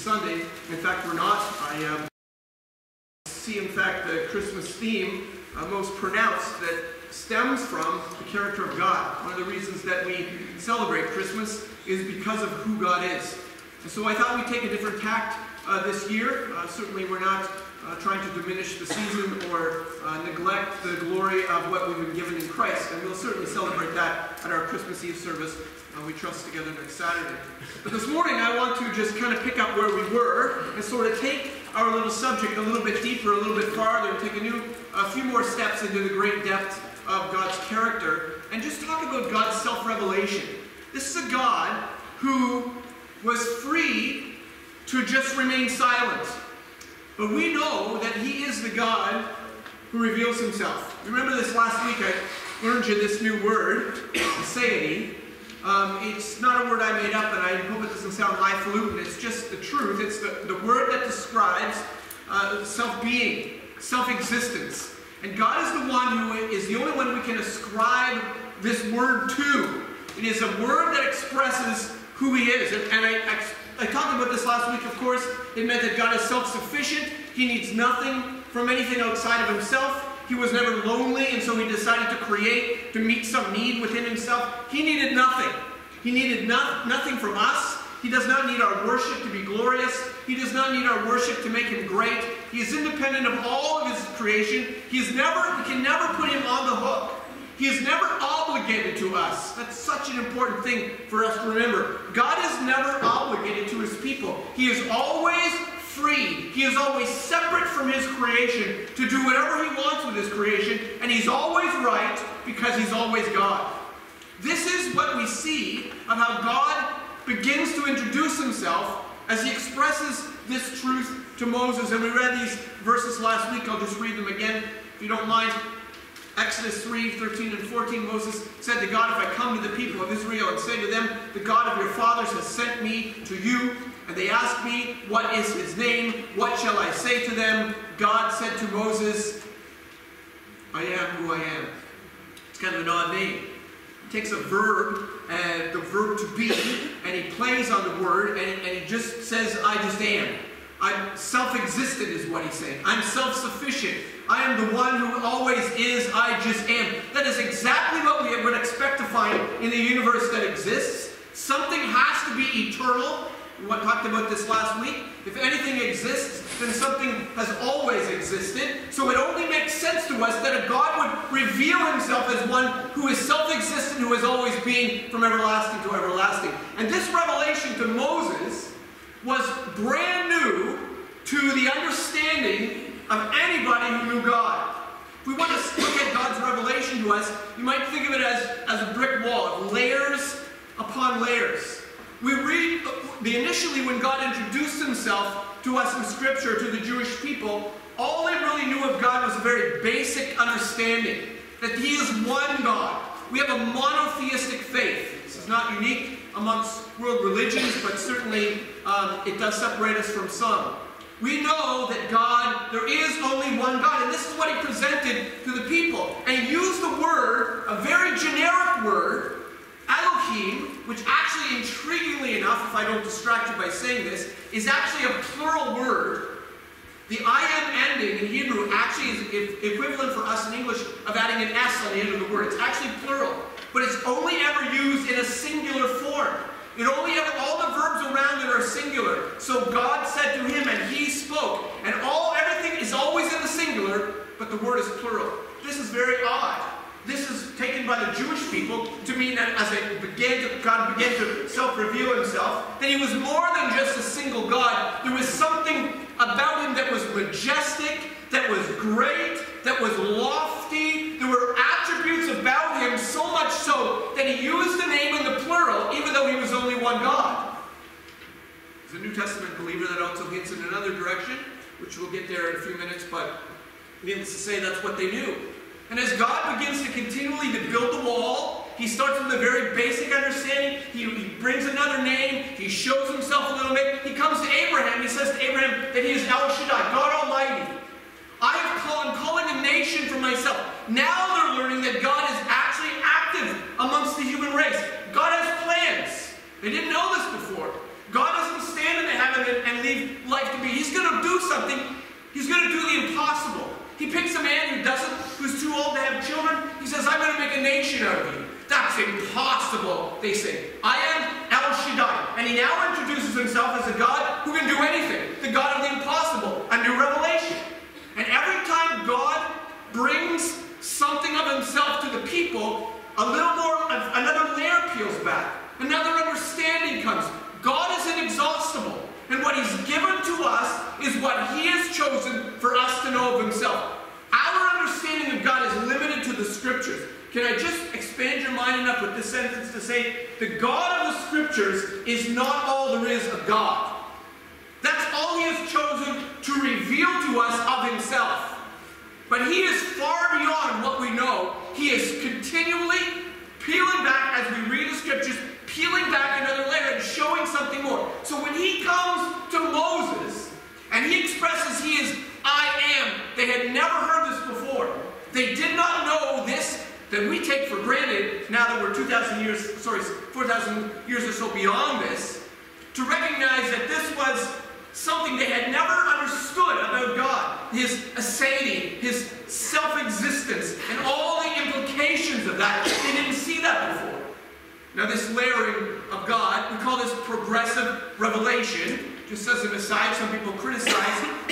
Sunday. In fact, we're not. I um, see, in fact, the Christmas theme uh, most pronounced that stems from the character of God. One of the reasons that we celebrate Christmas is because of who God is. And so I thought we'd take a different tact uh, this year. Uh, certainly, we're not uh, trying to diminish the season or uh, neglect the glory of what we've been given in Christ. And we'll certainly celebrate that at our Christmas Eve service. Uh, we trust together next Saturday. But this morning, I want to just kind of pick up where we were and sort of take our little subject a little bit deeper, a little bit farther, and take a new, a few more steps into the great depth of God's character, and just talk about God's self-revelation. This is a God who was free to just remain silent. But we know that he is the God who reveals himself. Remember this last week I learned you this new word, aseity. Um, it's not a word I made up, and I hope it doesn't sound highfalutin. It's just the truth. It's the, the word that describes uh, self-being, self-existence. And God is the one who is the only one we can ascribe this word to. It is a word that expresses who he is. And, and I, I, I talked about this last week, of course. It meant that God is self-sufficient. He needs nothing from anything outside of himself. He was never lonely, and so he decided to create to meet some need within himself. He needed nothing. He needed no, nothing from us. He does not need our worship to be glorious. He does not need our worship to make him great. He is independent of all of his creation. He is never, we can never put him on the hook. He is never obligated to us. That's such an important thing for us to remember. God is never obligated to his people. He is always free. He is always separate from his creation to do whatever he wants with his creation, and he's always right because he's always God. This is what we see of how God begins to introduce himself as he expresses this truth to Moses. And we read these verses last week. I'll just read them again if you don't mind. Exodus 3 13 and 14, Moses said to God, If I come to the people of Israel and say to them, The God of your fathers has sent me to you, and they ask me, What is his name? What shall I say to them? God said to Moses, I am who I am. It's kind of an odd name. He takes a verb, uh, the verb to be, and he plays on the word, and, and he just says, I just am. I'm self-existent is what he's saying. I'm self-sufficient. I am the one who always is, I just am. That is exactly what we would expect to find in the universe that exists. Something has to be eternal. We talked about this last week. If anything exists, then something has always existed. So it only makes sense to us that a God would reveal himself as one who is self-existent, who has always been from everlasting to everlasting. And this revelation to Moses was brand new to the understanding of anybody who knew God. If we want to look at God's revelation to us, you might think of it as, as a brick wall of layers upon layers. We read the initially when God introduced himself to us in Scripture, to the Jewish people, all they really knew of God was a very basic understanding that He is one God. We have a monotheistic faith. This is not unique amongst world religions, but certainly um, it does separate us from some. We know that God, there is only one God, and this is what he presented to the people. And he used the word, a very generic word, Elohim, which actually, intriguingly enough, if I don't distract you by saying this, is actually a plural word. The I am ending in Hebrew actually is equivalent for us in English of adding an S on the end of the word. It's actually plural, but it's only ever used in a singular form. It only ever, all the verbs around it are singular. So God said to him, and he spoke. And all everything is always in the singular, but the word is plural. This is very odd. This is taken by the Jewish people to mean that as it began to, God began to self-reveal himself, that he was more than just a single God. There was something about him that was majestic, that was great, that was lofty. There were attributes about him so much so that he used the name in the plural, even though he was only one God. There's a New Testament believer that also hints in another direction, which we'll get there in a few minutes, but needless to say, that's what they knew. And as God begins to continually to build the wall, he starts with a very basic understanding. He, he brings another name. He shows himself a little bit. He comes to Abraham. He says to Abraham that he is El Shaddai, God Almighty. I am calling a nation for myself. Now they're learning that God is actually active amongst the human race. God has plans. They didn't know this before. God doesn't stand in the heaven and, and leave life to be. He's going to do something. He's going to do the impossible. He picks a man who doesn't, who's too old to have children. He says, I'm going to make a nation out of you. That's impossible, they say. I am El Shaddai. And he now introduces himself as a God who can do anything. The God of the impossible. A new revelation. And every time God brings something of himself to the people, a little more, another layer peels back. Another understanding comes. And what he's given to us is what he has chosen for us to know of himself. Our understanding of God is limited to the scriptures. Can I just expand your mind enough with this sentence to say, the God of the scriptures is not all there is of God. That's all he has chosen to reveal to us of himself. But he is far beyond what we know. He is continually peeling back as we read the scriptures, peeling back another layer and showing something more. So when he comes to Moses and he expresses he is I am, they had never heard this before. They did not know this that we take for granted now that we're 2,000 years, sorry, 4,000 years or so beyond this, to recognize that this was something they had never understood about God. His aseity, his self-existence, and all the implications of that. They didn't see that before. Now this layering of God, we call this progressive revelation. Just as an aside, some people criticize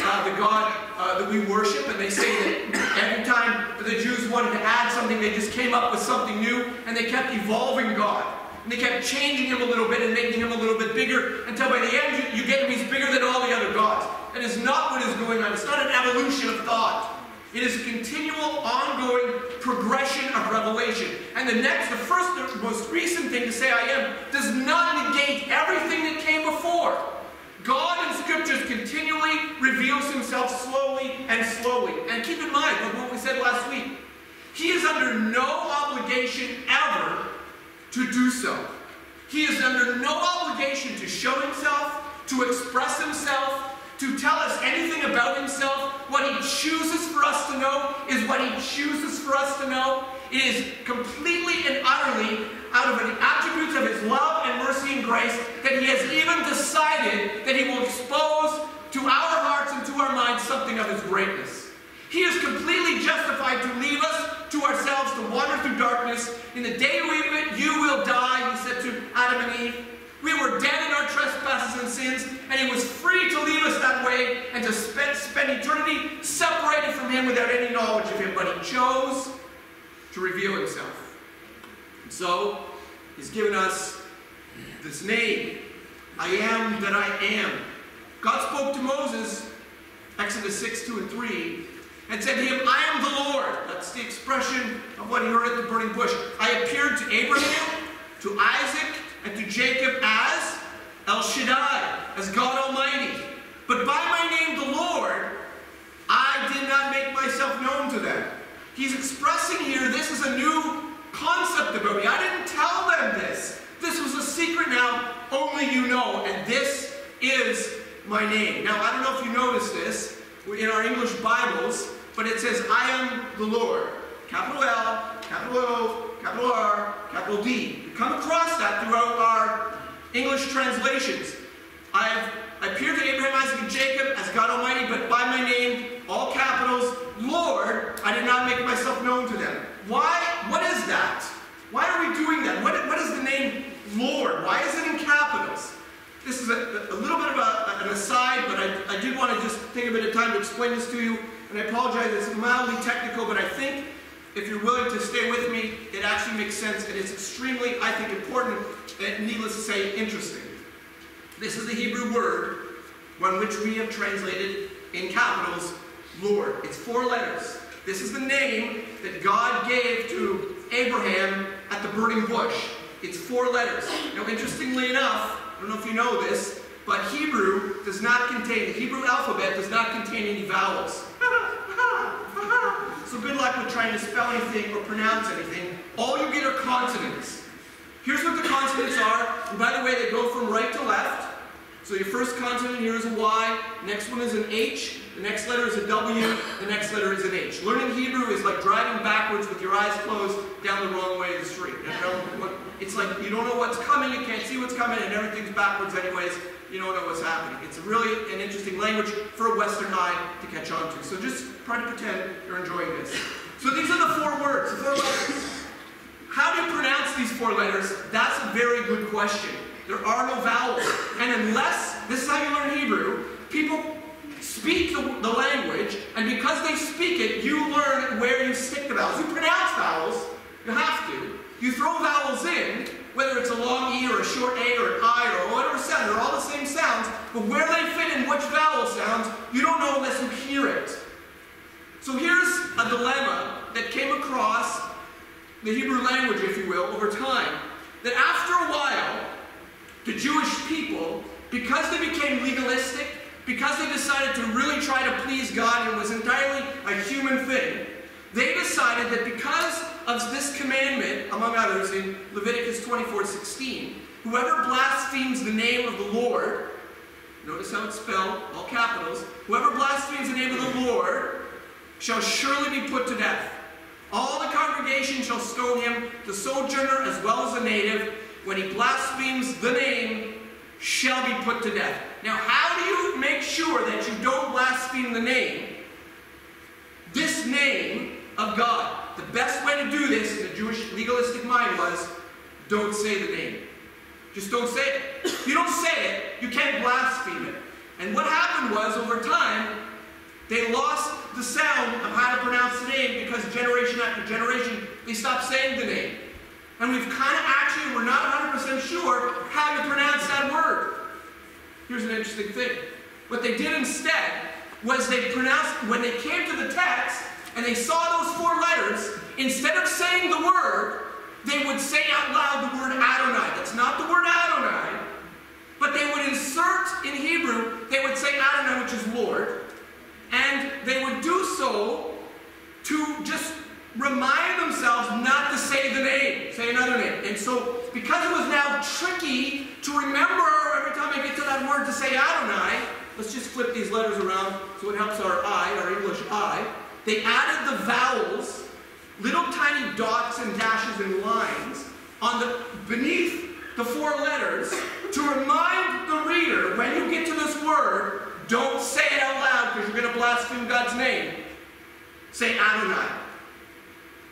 uh, the God uh, that we worship, and they say that every time the Jews wanted to add something, they just came up with something new, and they kept evolving God. And they kept changing him a little bit and making him a little bit bigger until by the end you, you get him, he's bigger than all the other gods. That is not what is going on. It's not an evolution of thought. It is a continual, ongoing progression of revelation. And the next, the first, the most recent thing to say I am does not negate everything that came before. God in scriptures continually reveals himself slowly and slowly. And keep in mind what we said last week. He is under no obligation ever to do so. He is under no obligation to show himself, to express himself, to tell us anything about himself. What he chooses for us to know is what he chooses for us to know. It is completely and utterly out of the attributes of his love and mercy and grace that he has even decided that he will expose to our hearts and to our minds something of his greatness. He is completely justified to leave us to ourselves to wander through darkness. In the day of it, you will die, he said to Adam and Eve. We were dead in our trespasses and sins, and he was free to leave us that way and to spend, spend eternity separated from him without any knowledge of him. But he chose to reveal himself. And so, he's given us this name, I am that I am. God spoke to Moses, Exodus 6, 2 and 3, and said to him, I am the Lord. That's the expression of what he heard at the burning bush. I appeared to Abraham, to Isaac, and to Jacob as El Shaddai, as God Almighty. But by my name, the Lord, I did not make myself known to them. He's expressing here, this is a new concept about me. I didn't tell them this. This was a secret now, only you know, and this is my name. Now, I don't know if you noticed this in our English Bibles, but it says, I am the Lord. Capital L, capital O, capital R, capital D. You come across that throughout our English translations. I have appeared to Abraham, Isaac, and Jacob as God Almighty, but by my name, all capitals, Lord, I did not make myself known to them. Why? What is that? Why are we doing that? What, what is the name Lord? Why is it in capitals? This is a, a little bit of a, an aside, but I, I did want to just take a bit of time to explain this to you. And I apologize, it's mildly technical, but I think if you're willing to stay with actually makes sense, and it's extremely, I think, important, and needless to say, interesting. This is the Hebrew word, one which we have translated in capitals, Lord. It's four letters. This is the name that God gave to Abraham at the burning bush. It's four letters. Now, interestingly enough, I don't know if you know this, but Hebrew does not contain, the Hebrew alphabet does not contain any vowels. So good luck with trying to spell anything or pronounce anything. All you get are consonants. Here's what the consonants are. And by the way, they go from right to left. So your first consonant here is a Y, next one is an H, the next letter is a W, the next letter is an H. Learning Hebrew is like driving backwards with your eyes closed down the wrong way of the street. It's like you don't know what's coming, you can't see what's coming, and everything's backwards anyways. You don't know what's happening. It's really an interesting language for a Western eye to catch on to. So just try to pretend you're enjoying this. So these are the four words, four letters. How do you pronounce these four letters? That's a very good question. There are no vowels. And unless, this is how you learn Hebrew, people speak the, the language, and because they speak it, you learn where you stick the vowels. You pronounce vowels, you have to. You throw vowels in, whether it's a long E or a short A or an I or whatever sound, they're all the same sounds, but where they fit in which vowel sounds, you don't know unless you hear it. So here's a dilemma that came across the Hebrew language, if you will, over time. That after a while, the Jewish people, because they became legalistic, because they decided to really try to please God and was entirely a human thing, they decided that because of this commandment, among others, in Leviticus 24 16, whoever blasphemes the name of the Lord, notice how it's spelled, all capitals, whoever blasphemes the name of the Lord shall surely be put to death. All the congregation shall stone him, the sojourner as well as the native, when he blasphemes the name, shall be put to death. Now, how do you make sure that you don't blaspheme the name? This name of God. The best way to do this in the Jewish legalistic mind was don't say the name. Just don't say it. If you don't say it, you can't blaspheme it. And what happened was, over time, they lost the sound of how to pronounce the name because generation after generation, they stopped saying the name. And we've kind of actually, we're not 100% sure how to pronounce that word. Here's an interesting thing. What they did instead was they pronounced, when they came to the text and they saw those four letters, instead of saying the word, they would say out loud the word Adonai. That's not the word Adonai, but they would insert in Hebrew, they would say Adonai, which is Lord, and they would do so to just remind themselves not to say the name, say another name. And so, because it was now tricky to remember every time I get to that word to say Adonai, let's just flip these letters around so it helps our I, our English I. They added the vowels, little tiny dots and dashes and lines on the beneath the four letters to remind the reader when you get to this word, don't say it out loud because you're going to blaspheme God's name. Say Adonai.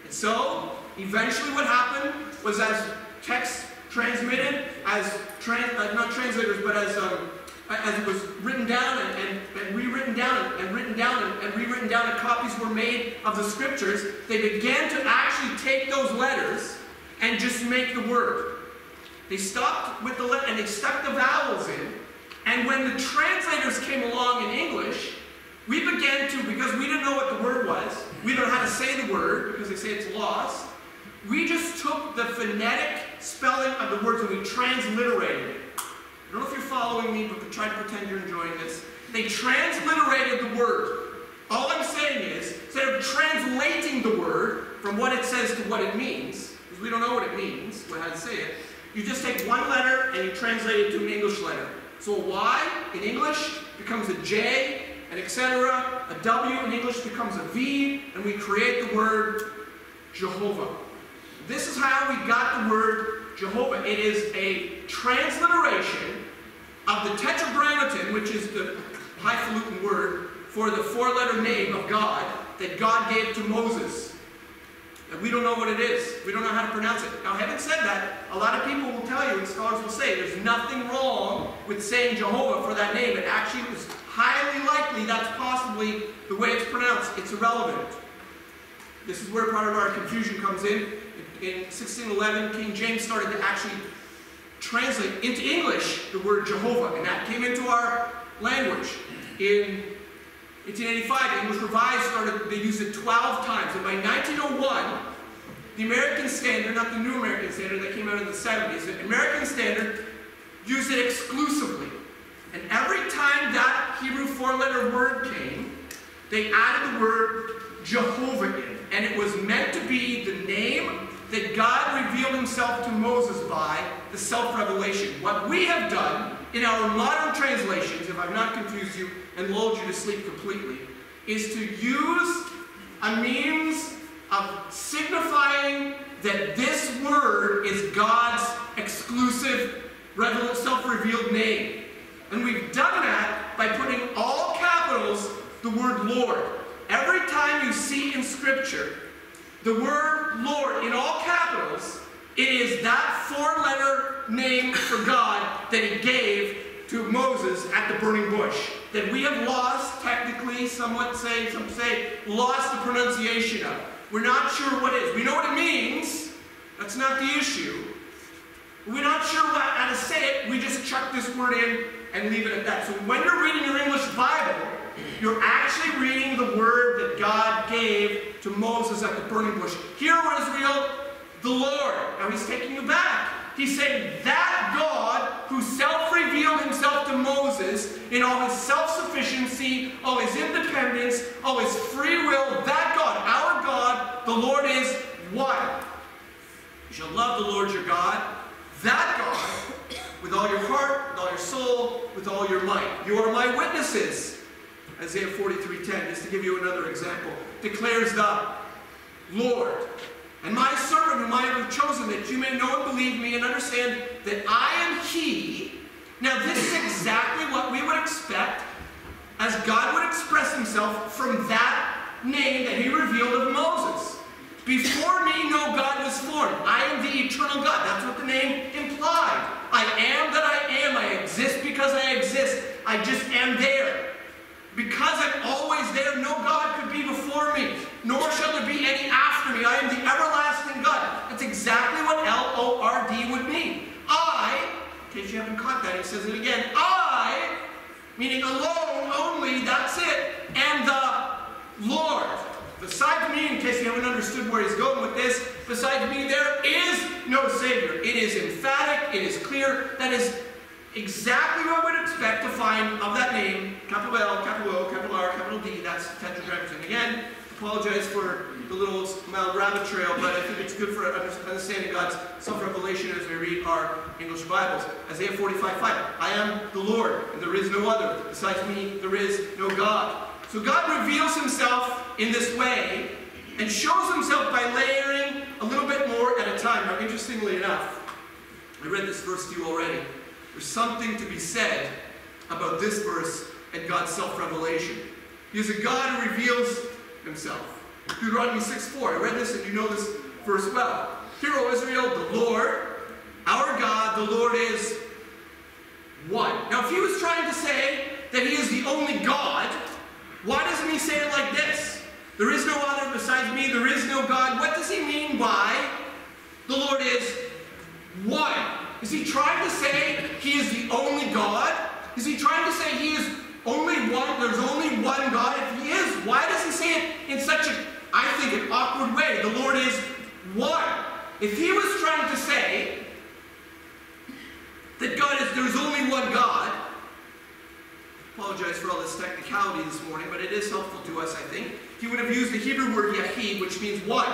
And so, eventually what happened was as text transmitted, as, trans, uh, not translators, but as, um, as it was written down and, and, and rewritten down and, and written down and, and, rewritten down and copies were made of the scriptures, they began to actually take those letters and just make the word. They stopped with the letter and they stuck the vowels in. And when the translators came along in English, we began to, because we didn't know what the word was, we didn't know how to say the word because they say it's lost. We just took the phonetic spelling of the words and we transliterated it. I don't know if you're following me, but try to pretend you're enjoying this. They transliterated the word. All I'm saying is, instead of translating the word from what it says to what it means, because we don't know what it means, how to say it, you just take one letter and you translate it to an English letter. So a Y in English becomes a J, and etc. A W in English becomes a V, and we create the word Jehovah. This is how we got the word Jehovah. It is a transliteration of the Tetragrammaton, which is the highfalutin word for the four-letter name of God that God gave to Moses. And we don't know what it is. We don't know how to pronounce it. Now, having said that, a lot of people will tell you, and scholars will say, there's nothing wrong with saying Jehovah for that name. It actually is highly likely that's possibly the way it's pronounced. It's irrelevant. This is where part of our confusion comes in. In 1611, King James started to actually translate into English the word Jehovah, and that came into our language. In 1885, the English Revised started, they used it 12 times, and by 1901, the American Standard, not the New American Standard that came out in the 70s, the American Standard used it exclusively. And every time that Hebrew four-letter word came, they added the word Jehovah in. And it was meant to be the name that God revealed himself to Moses by, the self-revelation. What we have done in our modern translations, if I've not confused you and lulled you to sleep completely, is to use a means of signifying that this word is God's exclusive, self-revealed name. And we've done that by putting all capitals the word Lord. Every time you see in Scripture the word Lord in all capitals, it is that four letter name for God that He gave to Moses at the burning bush. That we have lost, technically, somewhat say, some say, lost the pronunciation of. We're not sure what it is. We know what it means. That's not the issue. We're not sure what, how to say it. We just chuck this word in and leave it at that. So when you're reading your English Bible, you're actually reading the word that God gave to Moses at the burning bush. Hear, Israel, the Lord. Now he's taking you back. He's saying that God who self-revealed himself to Moses in all his self-sufficiency, all his independence, all his free will, that God, our God, the Lord is what? You shall love the Lord your God, that God, with all your heart, with all your soul, with all your might. You are my witnesses. Isaiah 43:10, just to give you another example, declares the Lord. And my servant whom I have chosen, that you may know and believe me and understand that I am he. Now this is exactly what we would expect as God would express himself from that name that he revealed of Moses. Before me no God was formed. I am the eternal God. That's what the name implied. I am that I am. I exist because I exist. I just am there. Because I'm always there, no God could be before me, nor shall there be any after me. I am the everlasting God. That's exactly what L-O-R-D would mean. I, in case you haven't caught that, he says it again. I, meaning alone, only, that's it, and the Lord. Besides me, in case you haven't understood where he's going with this, besides me, there is no Savior. It is emphatic, it is clear. That is exactly what we'd expect to find of that name, capital L, capital O, capital R, capital D, that's tetragrammaton. Again, apologize for the little mild rabbit trail, but I think it's good for understanding God's self-revelation as we read our English Bibles. Isaiah 45, 5, I am the Lord, and there is no other. Besides me, there is no God. So God reveals himself in this way, and shows himself by layering a little bit more at a time. Now, interestingly enough, I read this verse to you already. There's something to be said about this verse and God's self-revelation. He is a God who reveals himself. Deuteronomy 6.4. I read this and you know this verse well. Hear, O Israel, the Lord, our God, the Lord is one. Now, if he was trying to say that he is the only God, why doesn't he say it like this? There is no other besides me, there is no God. What does he mean by the Lord is one? Is he trying to say he is the only God? Is he trying to say he is only one, there's only one God? If he is, why does he say it in such a, I think, an awkward way? The Lord is one. If he was trying to say that God is, there's only one God, apologize for all this technicality this morning, but it is helpful to us, I think. He would have used the Hebrew word yahid, which means one.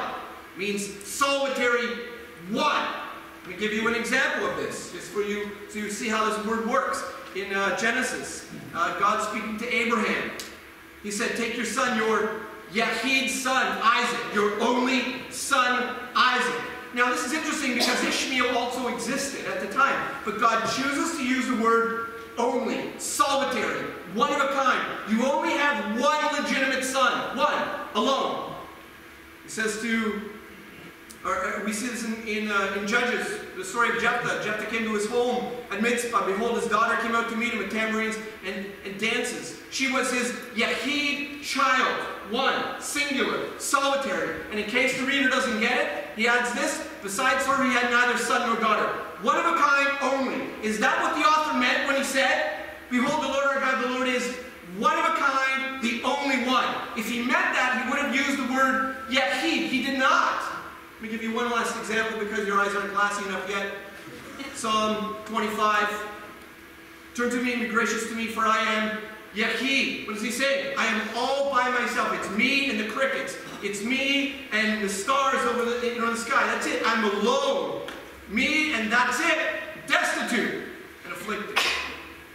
means solitary one. Let me give you an example of this, just for you so you see how this word works. In uh, Genesis, uh, God speaking to Abraham, he said, Take your son, your Yahid son, Isaac, your only son, Isaac. Now, this is interesting because Ishmael also existed at the time, but God chooses to use the word only, solitary, one of a kind. You only have one legitimate son, one, alone. He says to uh, we see this in, in, uh, in, Judges, the story of Jephthah. Jephthah came to his home at Mizpah. Behold, his daughter came out to meet him with tambourines and, and dances. She was his Yahid child, one, singular, solitary. And in case the reader doesn't get it, he adds this, besides her he had neither son nor daughter. One of a kind only. Is that what the author meant when he said, Behold, the Lord our God, the Lord is one of a kind, the only one. If he meant that, he would have used the word Yahid. He did not. Let me give you one last example because your eyes aren't glassy enough yet. Psalm 25. Turn to me and be gracious to me, for I am Yahid. What does he say? I am all by myself. It's me and the crickets. It's me and the stars over the, you know, the sky. That's it. I'm alone. Me and that's it. Destitute and afflicted.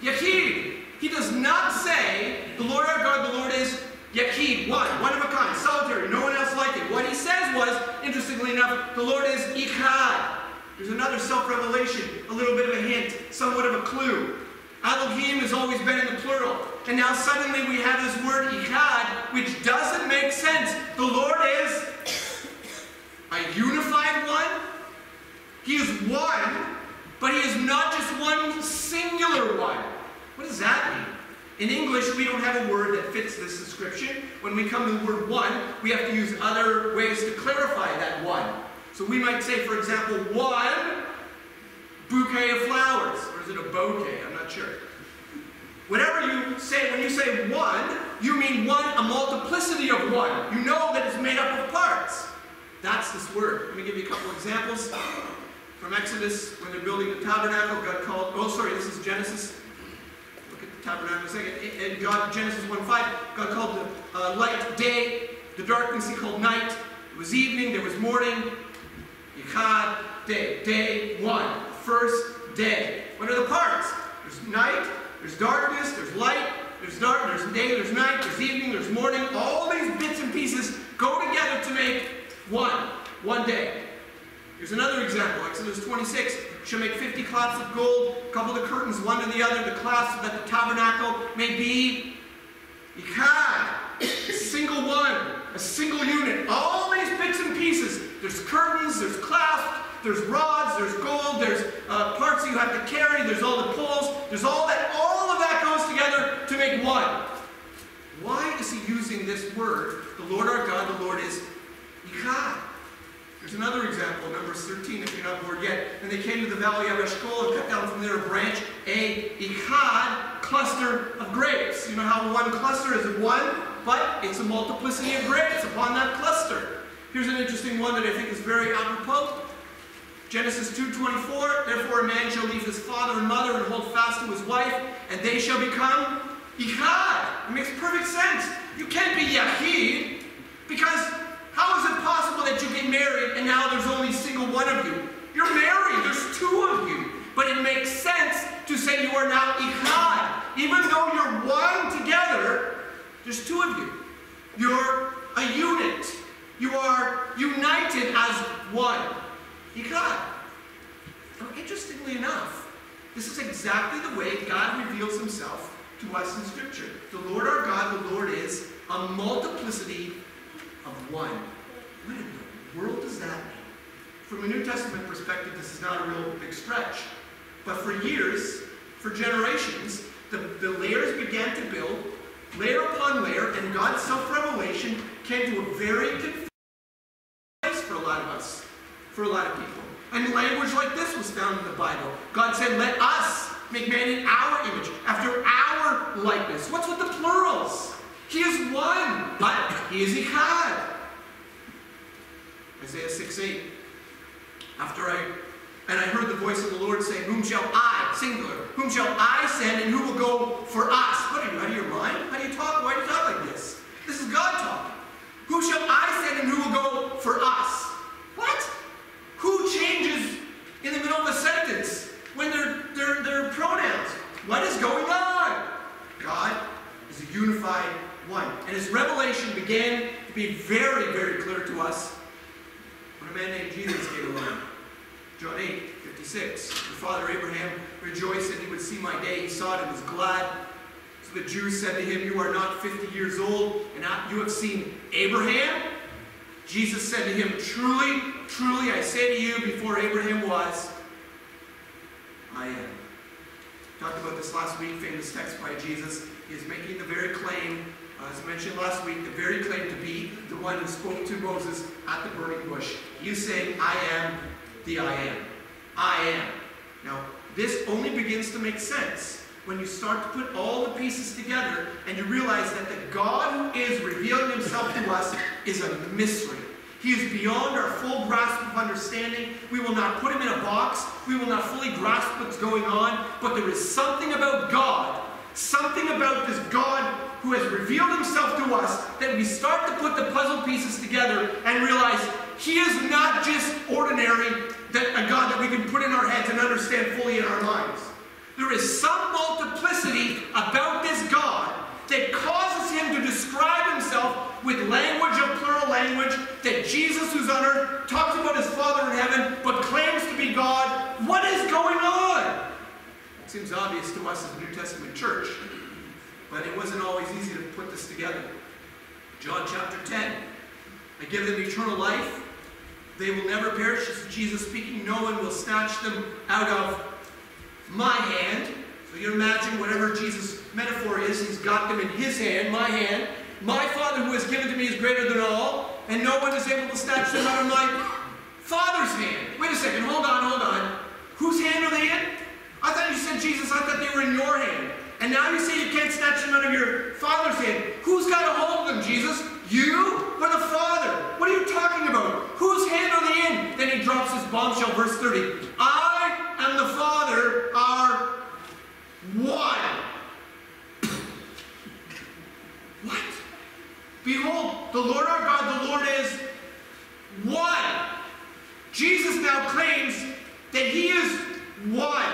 Yahid. He does not say, the Lord our God, the Lord is Yahid, one, one of a kind, solitary, no one. What he says was, interestingly enough, the Lord is Echad. There's another self-revelation, a little bit of a hint, somewhat of a clue. Elohim has always been in the plural. And now suddenly we have this word Echad, which doesn't make sense. The Lord is a unified one. He is one, but he is not just one singular one. What does that mean? In English, we don't have a word that fits this description. When we come to the word one, we have to use other ways to clarify that one. So we might say, for example, one bouquet of flowers. Or is it a bouquet? I'm not sure. Whatever you say, when you say one, you mean one, a multiplicity of one. You know that it's made up of parts. That's this word. Let me give you a couple examples. From Exodus, when they're building the tabernacle, God called, oh sorry, this is Genesis. Tabernacle a second. God, Genesis 1.5, God called the uh, light day, the darkness he called night. It was evening, there was morning. Echad, day. Day one. First day. What are the parts? There's night, there's darkness, there's light, there's dark, there's day, there's night, there's evening, there's morning. All these bits and pieces go together to make one. One day. Here's another example. Exodus 26. Shall make 50 cloths of gold, couple the curtains one to the other, the clasp so that the tabernacle may be Echad, a single one, a single unit. All these bits and pieces. There's curtains, there's clasps, there's rods, there's gold, there's uh, parts that you have to carry, there's all the poles, there's all that. All of that goes together to make one. Why is he using this word? The Lord our God, the Lord is Echad. There's another example, Numbers 13, if you're not bored yet. And they came to the valley of Eshcol and cut down from there a branch, a Echad cluster of grapes. You know how one cluster is one, but it's a multiplicity of grapes upon that cluster. Here's an interesting one that I think is very apropos. Genesis 2.24, Therefore a man shall leave his father and mother and hold fast to his wife, and they shall become Echad. It makes perfect sense. You can't be Yahid, because how is it possible that you get married and now there's only single one of you? You're married, there's two of you. But it makes sense to say you are now Echad. Even though you're one together, there's two of you. You're a unit. You are united as one. Echad. Now, interestingly enough, this is exactly the way God reveals himself to us in Scripture. The Lord our God, the Lord is a multiplicity of one. What in the world does that mean? From a New Testament perspective, this is not a real big stretch. But for years, for generations, the, the layers began to build, layer upon layer, and God's self-revelation came to a very confusing place for a lot of us, for a lot of people. And language like this was found in the Bible. God said, let us make man in our image, after our likeness. What's with the plurals? He is one, but he is Echad. Isaiah 6 8. After I and I heard the voice of the Lord saying, Whom shall I, singular, whom shall I send and who will go for us? What are you, out of your mind? How do you talk? Why do you talk like this? This is God talking. Who shall I send and who will go for us? What? Who changes in the middle of a sentence when they're, they're, they're pronouns? What is going on? God is a unified one. And his revelation began to be very, very clear to us when a man named Jesus came along. John 8, 56. Your father Abraham rejoiced that he would see my day. He saw it and was glad. So the Jews said to him, You are not 50 years old, and you have seen Abraham? Jesus said to him, Truly, truly, I say to you, before Abraham was, I am. Talked about this last week, famous text by Jesus. He is making the very claim, Uh, as mentioned last week, the very claim to be the one who spoke to Moses at the burning bush. You say, I am the I am. I am. Now, this only begins to make sense when you start to put all the pieces together and you realize that the God who is revealing himself to us is a mystery. He is beyond our full grasp of understanding. We will not put him in a box. We will not fully grasp what's going on. But there is something about God, something about this God who has revealed himself to us that we start to put the puzzle pieces together and realize he is not just ordinary, that a God that we can put in our heads and understand fully in our minds. There is some multiplicity about this God that causes him to describe himself with language of plural language that Jesus, who's on earth, talks about his Father in heaven, but claims to be God. What is going on? It seems obvious to us as a New Testament church, but it wasn't always easy to put this together. John chapter 10. I give them eternal life. They will never perish. This is Jesus speaking. No one will snatch them out of my hand. So you imagine whatever Jesus' metaphor is, he's got them in his hand, my hand. My Father who has given to me is greater than all, and no one is able to snatch them out of my Father's hand. Wait a second, hold on, hold on. Whose hand are they in? I thought you said, Jesus, I thought they were in your hand. And now you say you can't snatch them out of your Father's hand. Who's got a hold of them, Jesus? You or the Father? What are you talking about? Whose hand are they in? Then he drops his bombshell, verse 30. I and the Father are one. What? Behold, the Lord our God, the Lord is one. Jesus now claims that he is one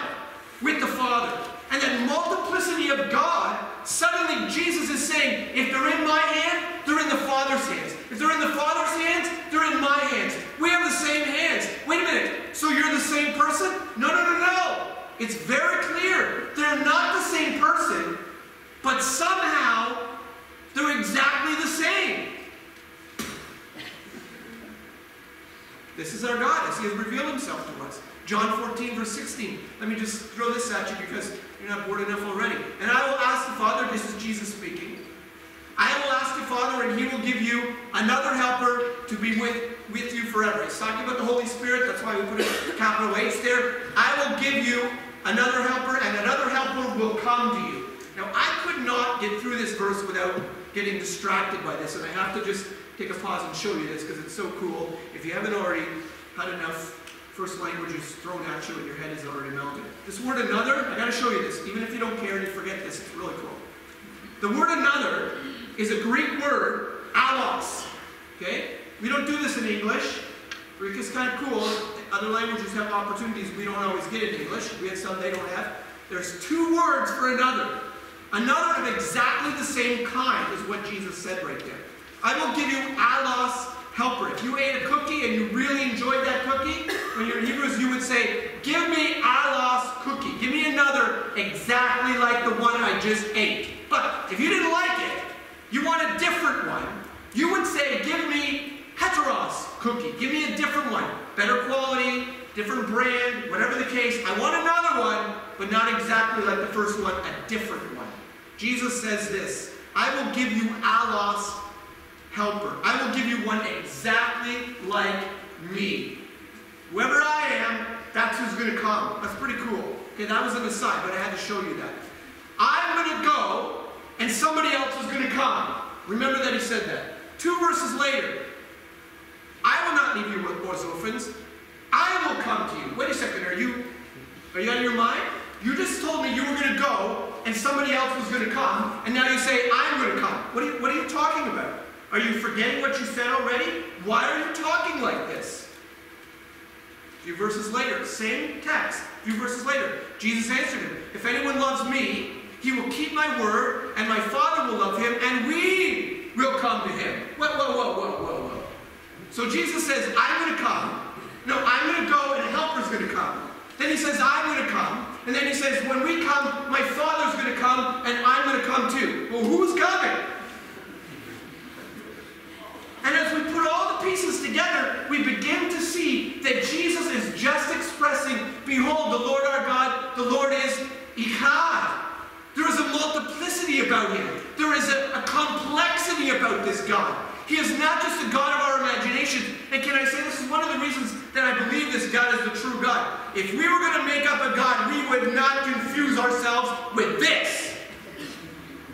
with the Father. And that multiplicity of God, suddenly Jesus is saying, if they're in my hand, they're in the Father's hands. If they're in the Father's hands, they're in my hands. We have the same hands. Wait a minute. So you're the same person? No, no, no, no. It's very clear. They're not the same person, but somehow they're exactly the same. This is our God as He has revealed Himself to us. John 14, verse 16. Let me just throw this at you because bored enough already. And I will ask the Father, this is Jesus speaking. I will ask the Father, and He will give you another helper to be with, with you forever. He's talking about the Holy Spirit. That's why we put a capital H there. I will give you another helper, and another helper will come to you. Now, I could not get through this verse without getting distracted by this, and I have to just take a pause and show you this because it's so cool. If you haven't already had enough first languages thrown at you and your head is already melted. This word another, I got to show you this. Even if you don't care and you forget this, it's really cool. The word another is a Greek word, allos. Okay? We don't do this in English. Greek is kind of cool. Other languages have opportunities we don't always get in English. We have some they don't have. There's two words for another. Another of exactly the same kind is what Jesus said right there. I will give you allos helper. If you ate a cookie and you really enjoyed that cookie, when you're in Hebrews, you would say, Give me allos cookie. Give me another exactly like the one I just ate. But if you didn't like it, you want a different one, you would say, Give me heteros cookie. Give me a different one. Better quality, different brand, whatever the case. I want another one, but not exactly like the first one, a different one. Jesus says this I will give you allos helper. I will give you one exactly like me. Whoever I am, that's who's going to come. That's pretty cool. Okay, that was an aside, but I had to show you that. I'm going to go, and somebody else is going to come. Remember that he said that. Two verses later, I will not leave you with boys orphans. I will come to you. Wait a second, are you are you out of your mind? You just told me you were going to go and somebody else was going to come, and now you say, I'm going to come. What are you, what are you talking about? Are you forgetting what you said already? Why are you talking like this? A few verses later, same text, a few verses later, Jesus answered him, If anyone loves me, he will keep my word, and my Father will love him, and we will come to him. Whoa, whoa, whoa, whoa, whoa, whoa. So Jesus says, I'm going to come. No, I'm going to go, and a helper's going to come. Then he says, I'm going to come. And then he says, when we come, my Father's going to come, and I'm going to come too. Well, who's coming? And as we put all the pieces together, we begin to see that Jesus is just expressing, behold, the Lord our God, the Lord is Echad. There is a multiplicity about him. There is a, a complexity about this God. He is not just a God of our imagination. And can I say this is one of the reasons that I believe this God is the true God. If we were going to make up a God, we would not confuse ourselves with this.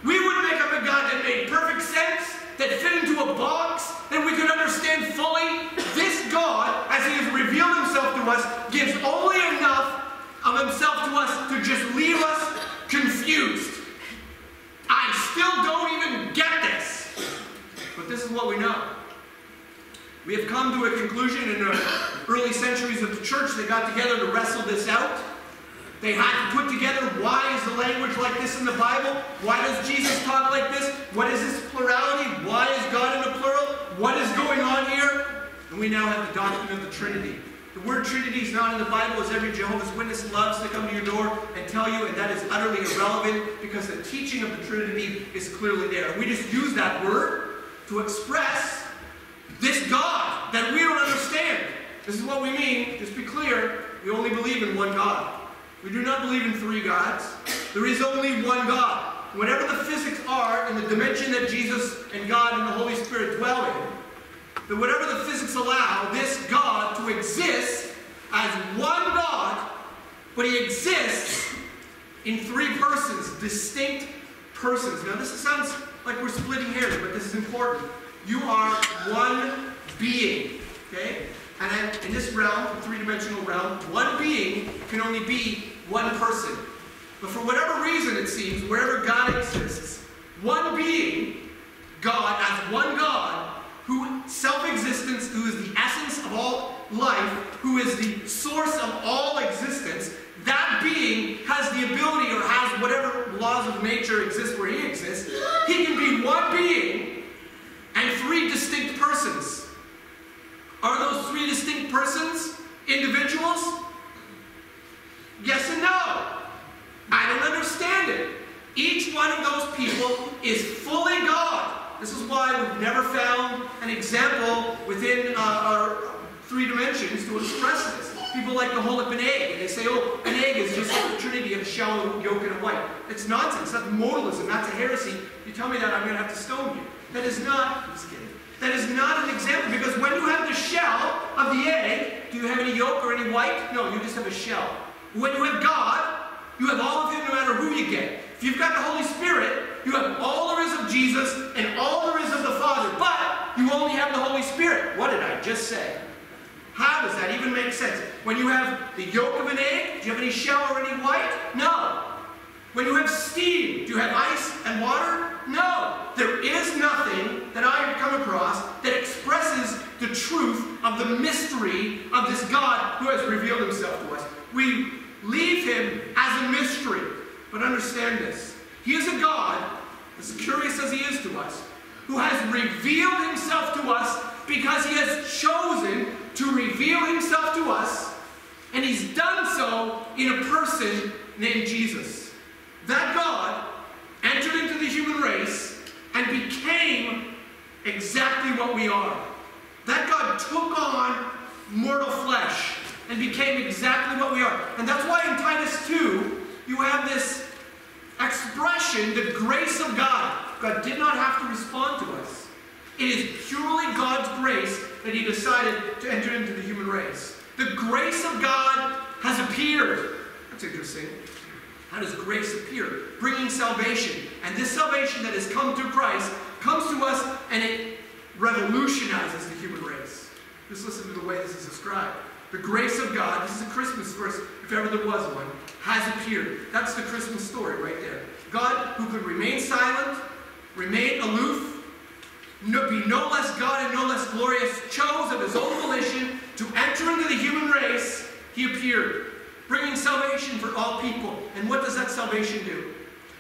We would make up a God that made perfect sense, that fit into a box, that we could understand fully. This God, as He has revealed Himself to us, gives only enough of Himself to us to just leave us confused. I still don't even get this. But this is what we know. We have come to a conclusion in the early centuries of the church. They got together to wrestle this out. They had to put together why is the language like this in the Bible? Why does Jesus talk like this? What is this plurality? Why is God in the plural? What is going on here? And we now have the doctrine of the Trinity. The word Trinity is not in the Bible, as every Jehovah's Witness loves to come to your door and tell you, and that is utterly irrelevant because the teaching of the Trinity is clearly there. We just use that word to express this God that we don't understand. This is what we mean. Just be clear. We only believe in one God. We do not believe in three gods. There is only one God. Whatever the physics are in the dimension that Jesus and God and the Holy Spirit dwell in, that whatever the physics allow this God to exist as one God, but he exists in three persons, distinct persons. Now, this sounds like we're splitting hairs, but this is important. You are one being, okay? And in this realm, three-dimensional realm, one being can only be one person. But for whatever reason, it seems, wherever God exists, one being, God, as one God, who self-existence, who is the essence of all life, who is the source of all existence, that being has the ability or has whatever laws of nature exist where he exists. He can be one being and three distinct persons. Are those three distinct persons individuals? Yes and no. I don't understand it. Each one of those people is fully God. This is why we've never found an example within uh, our three dimensions to express this. People like to hold up an egg and they say, oh, an egg is just the trinity of a shell, yolk, and a white. It's nonsense. That's modalism. That's a heresy. You tell me that, I'm going to have to stone you. That is not, just kidding. That is not an example because when you have the shell of the egg, do you have any yolk or any white? No, you just have a shell. When you have God, you have all of Him no matter who you get. If you've got the Holy Spirit, you have all there is of Jesus and all there is of the Father, but you only have the Holy Spirit. What did I just say? How does that even make sense? When you have the yolk of an egg, do you have any shell or any white? No. When you have steam, do you have ice and water? No. There is nothing that I have come across that expresses the truth of the mystery of this God who has revealed himself to us. We leave him as a mystery. But understand this. He is a God, as curious as he is to us, who has revealed himself to us because he has chosen to reveal himself to us, and he's done so in a person named Jesus. That God entered into the human race and became exactly what we are. That God took on mortal flesh and became exactly what we are. And that's why in Titus 2, you have this expression, the grace of God. God did not have to respond to us. It is purely God's grace that He decided to enter into the human race. The grace of God has appeared. That's interesting. How does grace appear? Bringing salvation. And this salvation that has come through Christ comes to us and it revolutionizes the human race. Just listen to the way this is described. The grace of God, this is a Christmas verse, if ever there was one, has appeared. That's the Christmas story right there. God, who could remain silent, remain aloof, no, be no less God and no less glorious, chose of his own volition to enter into the human race. He appeared, bringing salvation for all people. And what does that salvation do?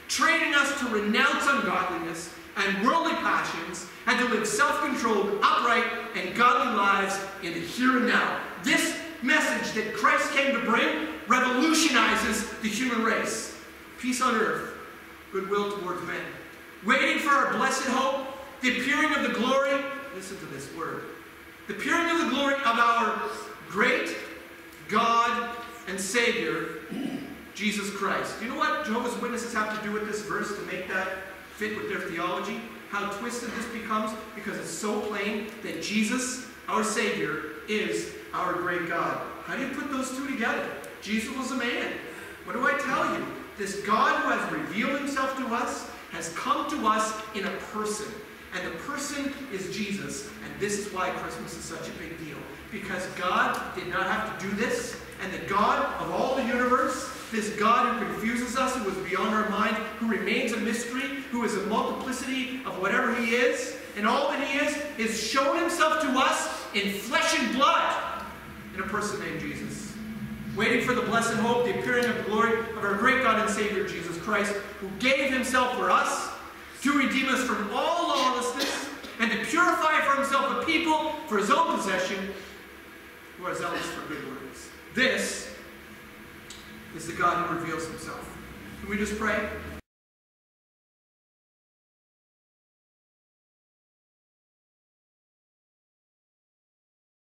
Training us to renounce ungodliness and worldly passions and to live self controlled, upright, and godly lives in the here and now. This message that Christ came to bring revolutionizes the human race. Peace on earth, goodwill towards men. Waiting for our blessed hope, the appearing of the glory, listen to this word, the appearing of the glory of our great God and Savior, Jesus Christ. Do you know what Jehovah's Witnesses have to do with this verse to make that fit with their theology? How twisted this becomes? Because it's so plain that Jesus, our Savior, is our great God. How do you put those two together? Jesus was a man. What do I tell you? This God who has revealed himself to us has come to us in a person. And the person is Jesus. And this is why Christmas is such a big deal. Because God did not have to do this. And the God of all the universe, this God who confuses us, who is beyond our mind, who remains a mystery, who is a multiplicity of whatever he is, and all that he is, is shown himself to us in flesh and blood in a person named Jesus. Waiting for the blessed hope, the appearing of the glory of our great God and Savior Jesus Christ, who gave himself for us to redeem us from all lawlessness and and to purify for himself a people for his own possession who are zealous for good works. This is the God who reveals himself. Can we just pray?